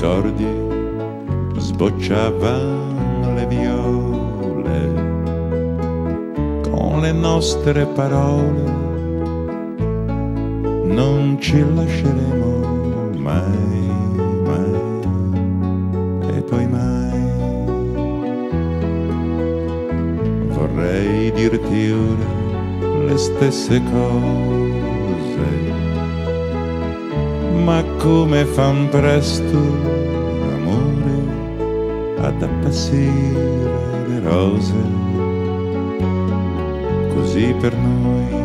Ricordi, sbocciava sbocciavano le viole con le nostre parole non ci lasceremo mai, mai e poi mai. Vorrei dirti ora le stesse cose ma come fan presto ad appassire le rose, così per noi.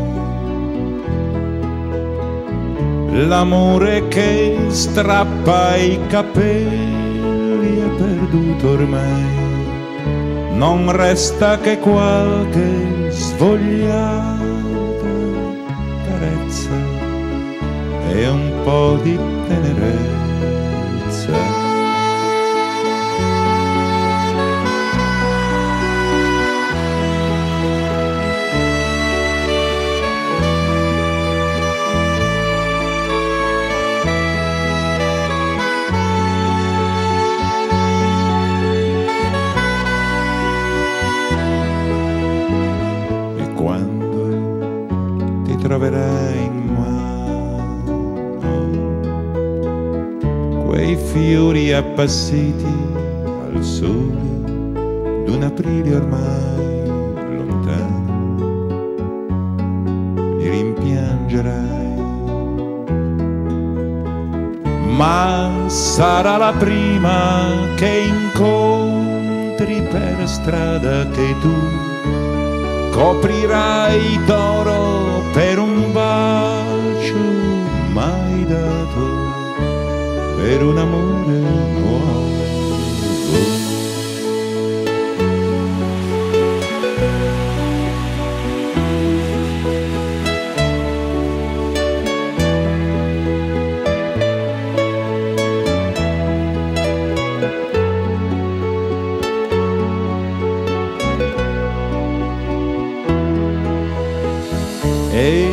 L'amore che strappa i capelli è perduto ormai, non resta che qualche svogliata carezza e un po' di tenerezza. Fiori appassiti al sole d'un aprile ormai lontano. Li rimpiangerai. Ma sarà la prima che incontri per strada che tu coprirai d'oro per per un amore nuovo.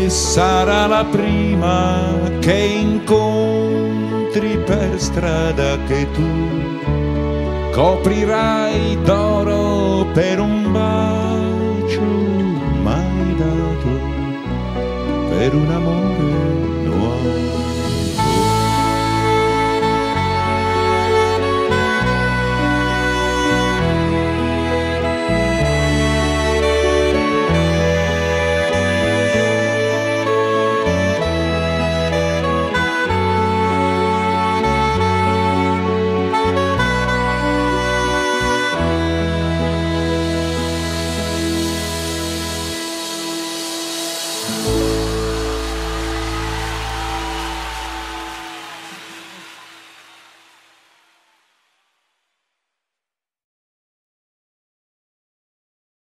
sarà la prima che incontri per strada che tu. Coprirai d'oro per un bacio mai dato, per un amore